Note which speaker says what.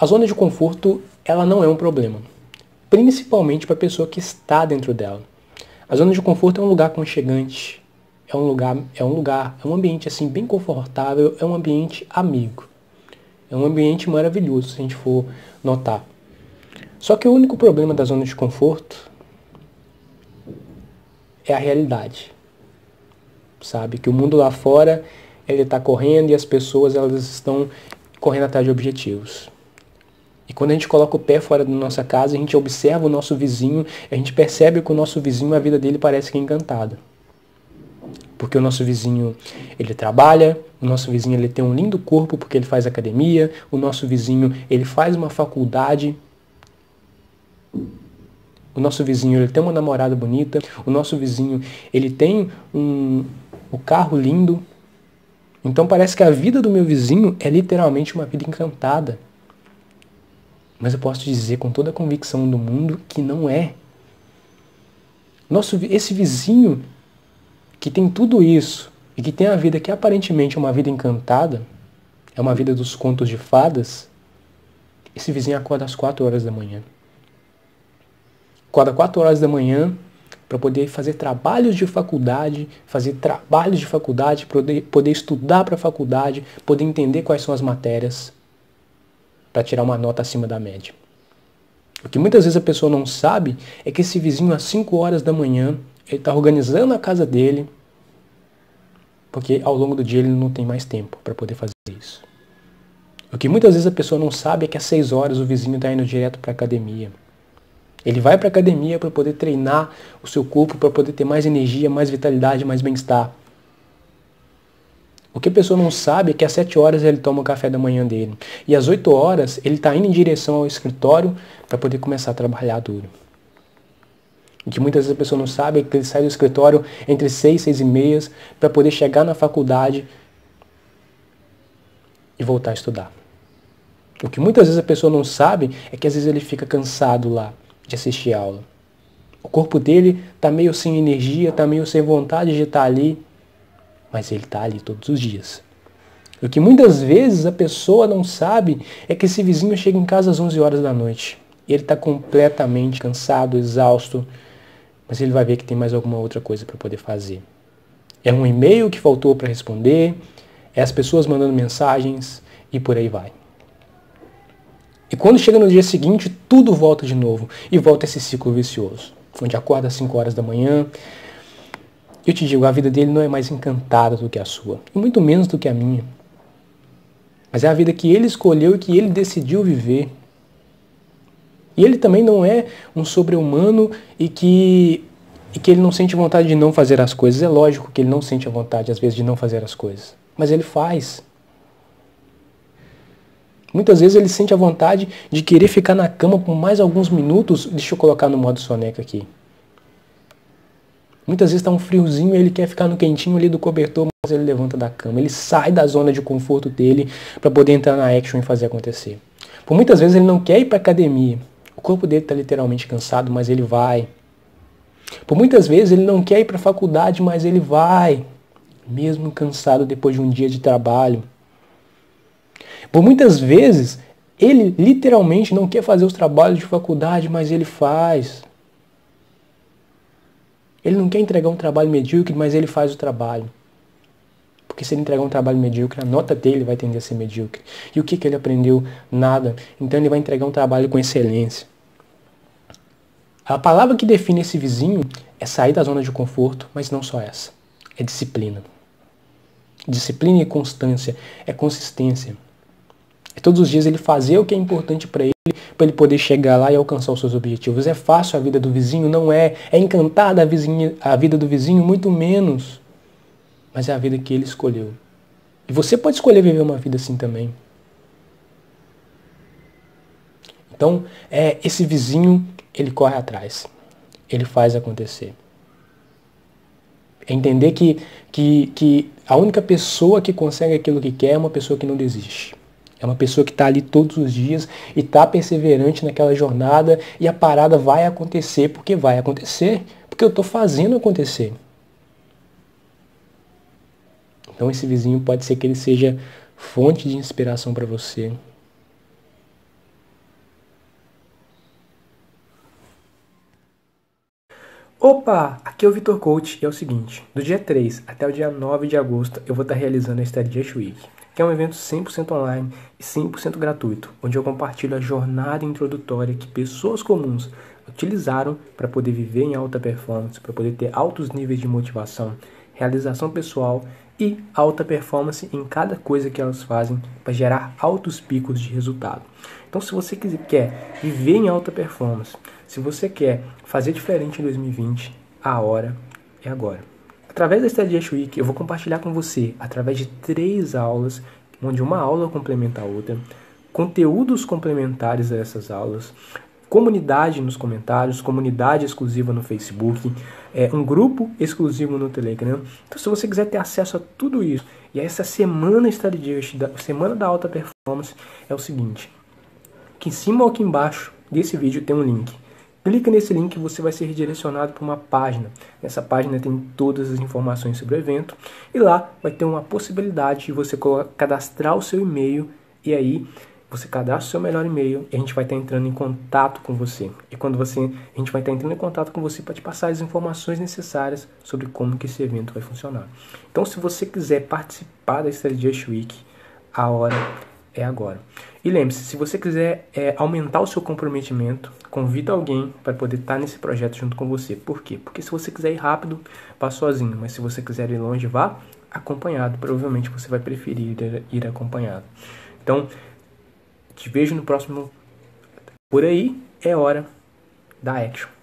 Speaker 1: A zona de conforto, ela não é um problema, principalmente para a pessoa que está dentro dela. A zona de conforto é um lugar aconchegante, é um lugar, é um lugar, é um ambiente assim bem confortável, é um ambiente amigo. É um ambiente maravilhoso, se a gente for notar. Só que o único problema da zona de conforto é a realidade. Sabe? Que o mundo lá fora, ele está correndo e as pessoas elas estão correndo atrás de objetivos. E quando a gente coloca o pé fora da nossa casa, a gente observa o nosso vizinho, a gente percebe que o nosso vizinho, a vida dele parece que é encantada. Porque o nosso vizinho, ele trabalha, o nosso vizinho ele tem um lindo corpo porque ele faz academia, o nosso vizinho, ele faz uma faculdade. O nosso vizinho, ele tem uma namorada bonita, o nosso vizinho, ele tem um, um carro lindo. Então parece que a vida do meu vizinho é literalmente uma vida encantada. Mas eu posso dizer com toda a convicção do mundo que não é. Nosso, esse vizinho que tem tudo isso e que tem a vida que aparentemente é uma vida encantada, é uma vida dos contos de fadas, esse vizinho acorda às 4 horas da manhã. Acorda 4 horas da manhã para poder fazer trabalhos de faculdade, fazer trabalhos de faculdade, poder, poder estudar para a faculdade, poder entender quais são as matérias, para tirar uma nota acima da média. O que muitas vezes a pessoa não sabe é que esse vizinho às 5 horas da manhã ele está organizando a casa dele, porque ao longo do dia ele não tem mais tempo para poder fazer isso. O que muitas vezes a pessoa não sabe é que às 6 horas o vizinho está indo direto para a academia. Ele vai para a academia para poder treinar o seu corpo, para poder ter mais energia, mais vitalidade, mais bem-estar. O que a pessoa não sabe é que às 7 horas ele toma o café da manhã dele. E às 8 horas ele está indo em direção ao escritório para poder começar a trabalhar duro. O que muitas vezes a pessoa não sabe é que ele sai do escritório entre 6 e 6 e meias para poder chegar na faculdade e voltar a estudar. O que muitas vezes a pessoa não sabe é que às vezes ele fica cansado lá de assistir a aula. O corpo dele está meio sem energia, está meio sem vontade de estar tá ali, mas ele está ali todos os dias. O que muitas vezes a pessoa não sabe é que esse vizinho chega em casa às 11 horas da noite. Ele está completamente cansado, exausto, mas ele vai ver que tem mais alguma outra coisa para poder fazer. É um e-mail que faltou para responder, é as pessoas mandando mensagens e por aí vai. E quando chega no dia seguinte, tudo volta de novo e volta esse ciclo vicioso, onde acorda às 5 horas da manhã. Eu te digo, a vida dele não é mais encantada do que a sua, e muito menos do que a minha. Mas é a vida que ele escolheu e que ele decidiu viver. E ele também não é um sobre-humano e que, e que ele não sente vontade de não fazer as coisas. É lógico que ele não sente a vontade, às vezes, de não fazer as coisas. Mas ele faz. Muitas vezes ele sente a vontade de querer ficar na cama por mais alguns minutos. Deixa eu colocar no modo soneca aqui. Muitas vezes está um friozinho e ele quer ficar no quentinho ali do cobertor, mas ele levanta da cama. Ele sai da zona de conforto dele para poder entrar na action e fazer acontecer. Por muitas vezes ele não quer ir para academia, o corpo dele está literalmente cansado, mas ele vai. Por muitas vezes ele não quer ir para a faculdade, mas ele vai, mesmo cansado depois de um dia de trabalho. Por muitas vezes ele literalmente não quer fazer os trabalhos de faculdade, mas ele faz. Ele não quer entregar um trabalho medíocre, mas ele faz o trabalho. Porque se ele entregar um trabalho medíocre, a nota dele vai tender a ser medíocre. E o que, que ele aprendeu? Nada. Então ele vai entregar um trabalho com excelência. A palavra que define esse vizinho é sair da zona de conforto, mas não só essa. É disciplina. Disciplina e constância. É consistência. É todos os dias ele fazer o que é importante para ele, para ele poder chegar lá e alcançar os seus objetivos. É fácil a vida do vizinho? Não é. É encantada a, vizinha, a vida do vizinho? Muito menos mas é a vida que ele escolheu. E você pode escolher viver uma vida assim também. Então, é esse vizinho, ele corre atrás. Ele faz acontecer. É entender que, que, que a única pessoa que consegue aquilo que quer é uma pessoa que não desiste. É uma pessoa que está ali todos os dias e está perseverante naquela jornada e a parada vai acontecer porque vai acontecer, porque eu estou fazendo acontecer. Então esse vizinho pode ser que ele seja fonte de inspiração para você. Opa, aqui é o Vitor Coach e é o seguinte, do dia 3 até o dia 9 de agosto eu vou estar realizando a Strategy Week, que é um evento 100% online e 100% gratuito, onde eu compartilho a jornada introdutória que pessoas comuns utilizaram para poder viver em alta performance, para poder ter altos níveis de motivação, realização pessoal e alta performance em cada coisa que elas fazem para gerar altos picos de resultado. Então, se você quer viver em alta performance, se você quer fazer diferente em 2020, a hora é agora. Através da Strategy Week, eu vou compartilhar com você, através de três aulas, onde uma aula complementa a outra, conteúdos complementares a essas aulas, comunidade nos comentários, comunidade exclusiva no Facebook, é, um grupo exclusivo no Telegram. Então, se você quiser ter acesso a tudo isso, e essa semana Strategy, da semana da alta performance, é o seguinte: aqui em cima ou aqui embaixo desse vídeo tem um link. Clica nesse link e você vai ser redirecionado para uma página. Nessa página tem todas as informações sobre o evento e lá vai ter uma possibilidade de você cadastrar o seu e-mail e aí você cadastra o seu melhor e-mail e a gente vai estar entrando em contato com você. E quando você, a gente vai estar entrando em contato com você para te passar as informações necessárias sobre como que esse evento vai funcionar. Então, se você quiser participar da Strategy Week, a hora é agora. E lembre-se, se você quiser é, aumentar o seu comprometimento, convida alguém para poder estar nesse projeto junto com você. Por quê? Porque se você quiser ir rápido, vá sozinho, mas se você quiser ir longe, vá acompanhado. Provavelmente você vai preferir ir, ir acompanhado. Então, te vejo no próximo. Por aí é hora da action.